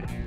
Bye.